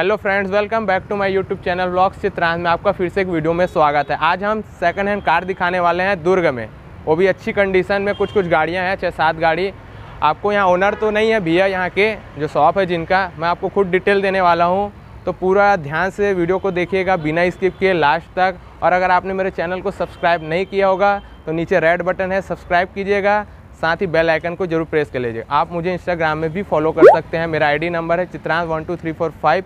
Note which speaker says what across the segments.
Speaker 1: Hello friends, welcome back to my YouTube channel vlogs Chitrant में आपका फिर से एक वीडियो में स्वागत है। आज हम सेकंड हैंड कार दिखाने वाले हैं दुर्ग में। वो भी अच्छी कंडीशन में कुछ कुछ गाड़ियाँ हैं छः सात गाड़ी। आपको यहाँ ओनर तो नहीं है, भैया यहाँ के, जो शॉप है जिनका। मैं आपको खुद डिटेल देने वाला हूँ। तो पूरा ध्यान से वीडियो को देखिएगा बिना स्किप किए लास्ट तक। और अगर आपने मेरे चैनल को सब्सक्राइब नहीं किया होगा तो नीचे रेड बटन है सब्सक्राइब कीजिएगा। साथ ही बेल आइकन को ज़रूर प्रेस कर लीजिए। आप मुझे इंस्टाग्राम में भी फॉलो कर सकते हैं। मेरा आईडी नंबर है Chitransh one two three four five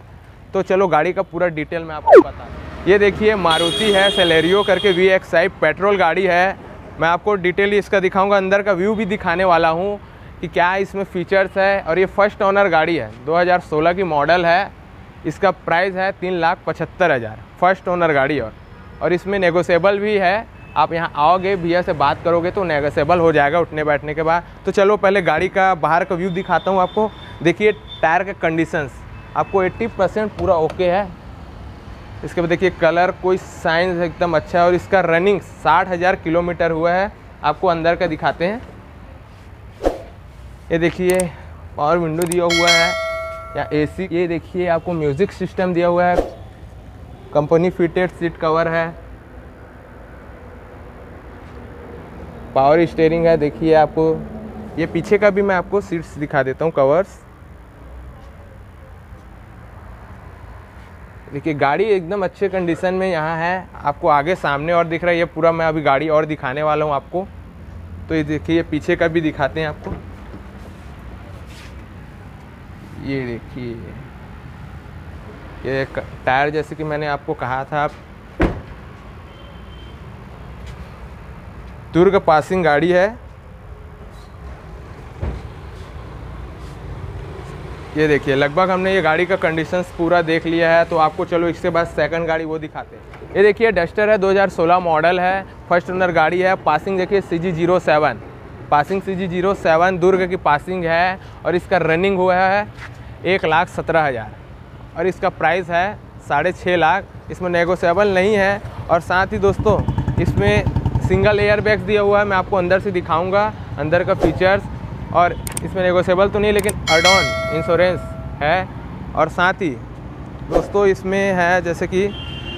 Speaker 1: तो चलो गाड़ी का पूरा डिटेल मैं आपको बता ये देखिए, मारुति है सेलेरियो करके वी एक्स पेट्रोल गाड़ी है। मैं आपको डिटेल इसका दिखाऊँगा, अंदर का व्यू भी दिखाने वाला हूँ कि क्या इसमें फीचर्स है। और ये फ़र्स्ट ऑनर गाड़ी है 2016 की मॉडल है। इसका प्राइस है तीन लाख पचहत्तर हज़ार। फ़र्स्ट ओनर गाड़ी और और इसमें नेगोशिएबल भी है। आप यहाँ आओगे, भैया से बात करोगे तो नेगोशिएबल हो जाएगा उठने बैठने के बाद। तो चलो पहले गाड़ी का बाहर का व्यू दिखाता हूँ आपको। देखिए टायर का कंडीशंस आपको 80 परसेंट पूरा ओके है। इसके बाद देखिए, कलर कोई साइंस एकदम अच्छा है और इसका रनिंग साठ हज़ार किलोमीटर हुआ है। आपको अंदर का दिखाते हैं। ये देखिए पावर विंडो दिया हुआ है या एसी ये देखिए, आपको म्यूज़िक सिस्टम दिया हुआ है। कंपनी फिटेड सीट कवर है। पावर स्टेयरिंग है। देखिए आपको, ये पीछे का भी मैं आपको सीट्स दिखा देता हूँ कवर्स देखिए, गाड़ी एकदम अच्छे कंडीशन में यहाँ है। आपको आगे सामने और दिख रहा है। ये पूरा मैं अभी गाड़ी और दिखाने वाला हूँ आपको। तो ये देखिए, ये पीछे का भी दिखाते हैं आपको। ये देखिए, ये टायर जैसे कि मैंने आपको कहा था। आप दुर्ग पासिंग गाड़ी है। ये देखिए, लगभग हमने ये गाड़ी का कंडीशन पूरा देख लिया है तो आपको चलो इसके बाद सेकंड गाड़ी वो दिखाते हैं। ये देखिए डस्टर है 2016 मॉडल है फ़र्स्ट ओनर गाड़ी है पासिंग देखिए C G zero seven passing C G zero seven Durg की पासिंग है, और इसका रनिंग हुआ है एक लाख सत्रह हज़ार। और इसका प्राइस है साढ़े छः लाख। इसमें नेगोशिएबल नहीं है, और साथ ही दोस्तों, इसमें सिंगल एयर बैग्स दिया हुआ है, मैं आपको अंदर से दिखाऊँगा, अंदर का फीचर्स और इसमें नेगोशिएबल तो नहीं, लेकिन अडॉन इंश्योरेंस है और साथ ही दोस्तों इसमें है जैसे कि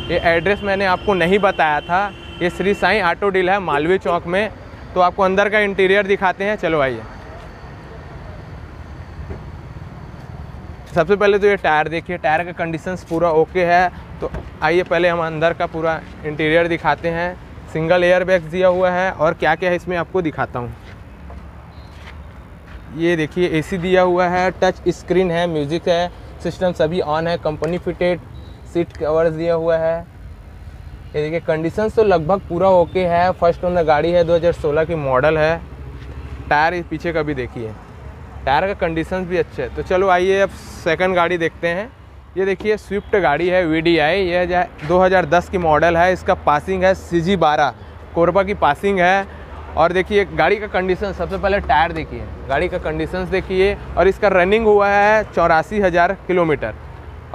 Speaker 1: ये एड्रेस मैंने आपको नहीं बताया था। ये श्री साईं ऑटो डील है मालवी चौक में। तो आपको अंदर का इंटीरियर दिखाते हैं। चलो आइए। सबसे पहले तो ये टायर देखिए। टायर का कंडीशंस पूरा ओके है। तो आइए पहले हम अंदर का पूरा इंटीरियर दिखाते हैं। सिंगल एयर बैग दिया हुआ है और क्या क्या है इसमें आपको दिखाता हूँ। ये देखिए एसी दिया हुआ है टच स्क्रीन है म्यूज़िक है सिस्टम सभी ऑन है कंपनी फिटेड सीट कवर्स दिया हुआ है। ये देखिए कंडीशन तो लगभग पूरा ओके है। फ़र्स्ट ओनर गाड़ी है 2016 की मॉडल है। टायर पीछे का भी देखिए। टायर का कंडीशन भी अच्छे है। तो चलो आइए, अब सेकंड गाड़ी देखते हैं। ये देखिए स्विफ्ट गाड़ी है वी डी आई ये दो हज़ार दस की मॉडल है। इसका पासिंग है सी जी बारह। कोरबा की पासिंग है। और देखिए, गाड़ी का कंडीशन सबसे पहले टायर देखिए। गाड़ी का कंडीशन देखिए, और इसका रनिंग हुआ है चौरासी हज़ार किलोमीटर।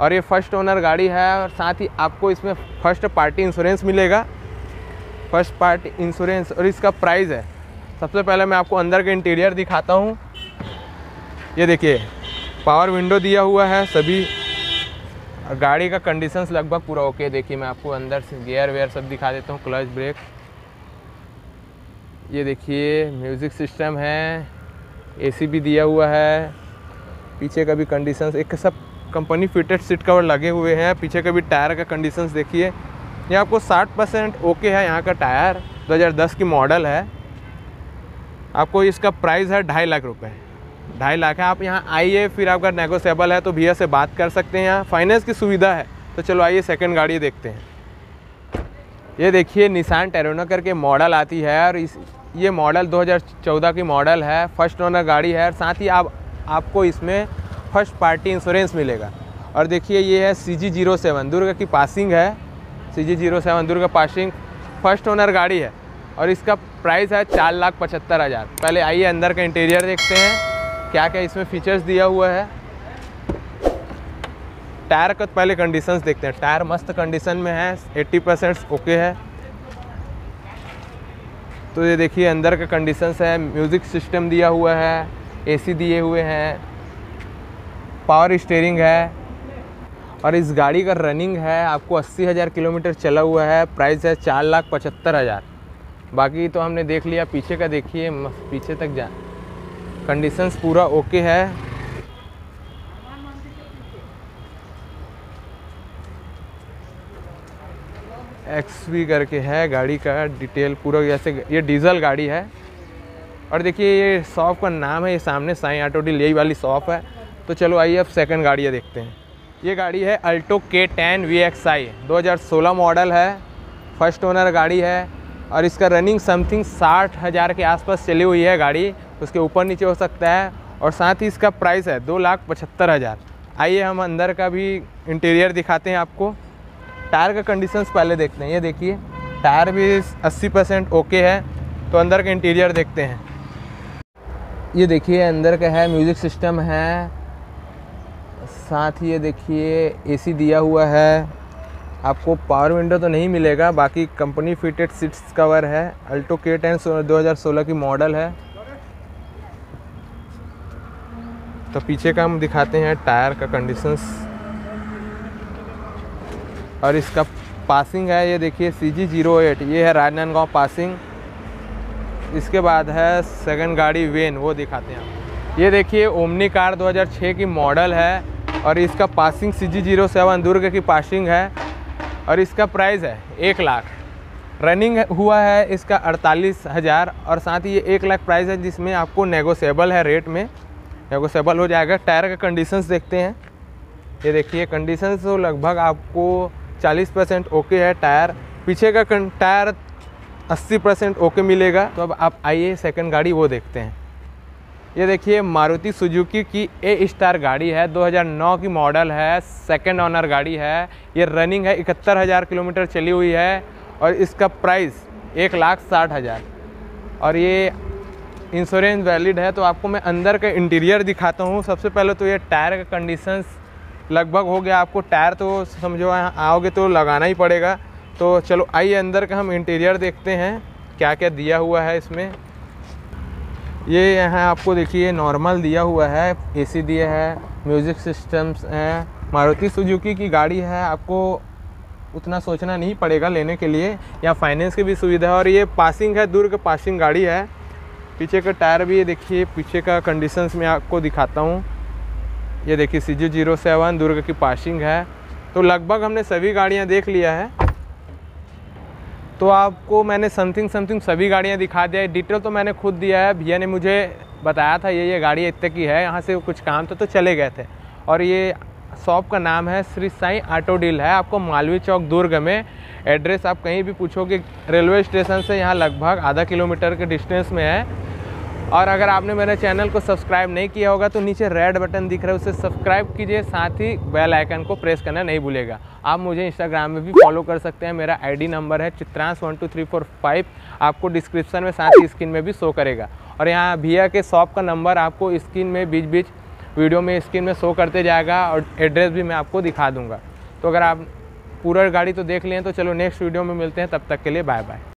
Speaker 1: और ये फ़र्स्ट ओनर गाड़ी है, और साथ ही आपको इसमें फ़र्स्ट पार्टी इंश्योरेंस मिलेगा। फ़र्स्ट पार्टी इंश्योरेंस और इसका प्राइस है। सबसे पहले मैं आपको अंदर का इंटीरियर दिखाता हूँ। ये देखिए पावर विंडो दिया हुआ है सभी। गाड़ी का कंडीशंस लगभग पूरा ओके देखिए मैं आपको अंदर से गियर वेयर सब दिखा देता हूँ क्लच ब्रेक ये देखिए म्यूज़िक सिस्टम है एसी भी दिया हुआ है। पीछे का भी कंडीशन एक सब कंपनी फिटेड सीट कवर लगे हुए हैं। पीछे का भी टायर का कंडीशन देखिए। ये आपको 60 परसेंट ओके है यहाँ का टायर 2010 की मॉडल है। आपको इसका प्राइस है ढाई लाख रुपए। ढाई लाख है। आप यहाँ आइए, फिर आपका नेगोशिएबल है तो भैया से बात कर सकते हैं। यहाँ फाइनेंस की सुविधा है तो चलो आइए सेकंड गाड़ी देखते हैं। ये देखिए निशान टेरोना करके मॉडल आती है और इस ये मॉडल 2014 की मॉडल है फ़र्स्ट ओनर गाड़ी है और साथ ही आप, आपको इसमें फ़र्स्ट पार्टी इंश्योरेंस मिलेगा। और देखिए ये है C G zero seven Durg की पासिंग है। C G zero seven Durg passing first owner गाड़ी है। और इसका प्राइस है चार लाख पचहत्तर हज़ार। पहले आइए अंदर का इंटीरियर देखते हैं क्या क्या इसमें फीचर्स दिया हुआ है। टायर का पहले कंडीशंस देखते हैं। टायर मस्त कंडीशन में है 80 परसेंट ओके है। तो ये देखिए, अंदर का कंडीशंस है म्यूज़िक सिस्टम दिया हुआ है एसी दिए हुए हैं पावर स्टेयरिंग है, और इस गाड़ी का रनिंग है, आपको अस्सी हज़ार किलोमीटर चला हुआ है प्राइस है चार लाख पचहत्तर हज़ार। बाकी तो हमने देख लिया, पीछे का देखिए पीछे तक जा कंडीशंस पूरा ओके है। एक्स वी करके है, गाड़ी का डिटेल पूरा जैसे ये डीजल गाड़ी है। और देखिए ये शॉप का नाम है, ये सामने साई ऑटो डील, यही वाली शॉप है। तो चलो आइए अब सेकंड गाड़ी देखते हैं। ये गाड़ी है Alto K ten we x आई दो हज़ार सोलह मॉडल है फ़र्स्ट ओनर गाड़ी है। और इसका रनिंग समथिंग साठ हज़ार के आसपास चली हुई है गाड़ी, उसके ऊपर नीचे हो सकता है। और साथ ही इसका प्राइस है दो लाख पचहत्तर हज़ार। आइए हम अंदर का भी इंटीरियर दिखाते हैं आपको। टायर का कंडीशंस पहले देखते हैं। ये देखिए, टायर भी 80 परसेंट ओके है तो अंदर का इंटीरियर देखते हैं। ये देखिए, अंदर का है म्यूज़िक सिस्टम है। साथ ही ये देखिए एसी दिया हुआ है। आपको पावर विंडो तो नहीं मिलेगा, बाकी कंपनी फिटेड सीट्स कवर है। अल्टो के टेन दो की मॉडल है। तो पीछे का हम दिखाते हैं टायर का कंडीशंस और इसका पासिंग है, ये देखिए सी जी ज़ीरो एट ये है राजनांदगांव पासिंग। इसके बाद है सेकंड गाड़ी वेन, वो दिखाते हैं ये देखिए, ओमनी कार 2006 की मॉडल है और इसका passing C G zero seven Durg की पासिंग है और इसका प्राइस है एक लाख। रनिंग हुआ है इसका अड़तालीस हज़ार और साथ ही ये एक लाख प्राइस है जिसमें आपको नेगोशिएबल है रेट में। नेगोशिएबल हो जाएगा। टायर का कंडीशंस देखते हैं। ये देखिए कंडीशंस तो लगभग आपको 40 परसेंट ओके है, टायर। पीछे का टायर 80 परसेंट ओके मिलेगा। तो अब आप आइए सेकंड गाड़ी वो देखते हैं। ये देखिए, मारुति सुजुकी की ए स्टार गाड़ी है। 2009 की मॉडल है सेकंड ऑनर गाड़ी है। ये रनिंग है, इकहत्तर हज़ार किलोमीटर चली हुई है और इसका प्राइस एक लाख साठ हज़ार। और ये इंश्योरेंस वैलिड है तो आपको मैं अंदर का इंटीरियर दिखाता हूँ। सबसे पहले तो ये टायर का कंडीशंस लगभग हो गया आपको टायर तो समझो आओगे तो लगाना ही पड़ेगा। तो चलो आइए अंदर का हम इंटीरियर देखते हैं क्या क्या दिया हुआ है इसमें। ये यहाँ आपको देखिए नॉर्मल दिया हुआ है एसी दिया है म्यूज़िक सिस्टम्स हैं, मारुति सुजुकी की गाड़ी है, आपको उतना सोचना नहीं पड़ेगा लेने के लिए। या फाइनेंस की भी सुविधा है और ये पासिंग है दूर का पासिंग गाड़ी है। पीछे का टायर भी देखिए, पीछे का कंडीशंस में आपको दिखाता हूँ। ये देखिए C G zero seven, Durg की पासिंग है। तो लगभग हमने सभी गाड़ियाँ देख लिया है। तो आपको मैंने समथिंग समथिंग सभी गाड़ियाँ दिखा दिया है। डिटेल तो मैंने खुद दिया है। भैया ने मुझे बताया था, ये ये गाड़ी इतने की है, यहाँ से कुछ काम था तो चले गए थे। और ये शॉप का नाम है श्री साई ऑटो डील है। आपको मालवी चौक दुर्ग में एड्रेस आप कहीं भी पूछोगे रेलवे स्टेशन से यहाँ लगभग आधा किलोमीटर के डिस्टेंस में है। और अगर आपने मेरे चैनल को सब्सक्राइब नहीं किया होगा तो नीचे रेड बटन दिख रहा है, उसे सब्सक्राइब कीजिए, साथ ही बेल आइकन को प्रेस करना नहीं भूलेगा आप मुझे इंस्टाग्राम में भी फॉलो कर सकते हैं, मेरा आईडी नंबर है Chitransh one two three four five आपको डिस्क्रिप्शन में, साथ ही स्क्रीन में भी शो करेगा। और यहाँ भैया के शॉप का नंबर आपको स्क्रीन में बीच बीच वीडियो में स्क्रीन में शो करते जाएगा, और एड्रेस भी मैं आपको दिखा दूँगा। तो अगर आप पूरा गाड़ी तो देख लें तो चलो नेक्स्ट वीडियो में मिलते हैं, तब तक के लिए बाय बाय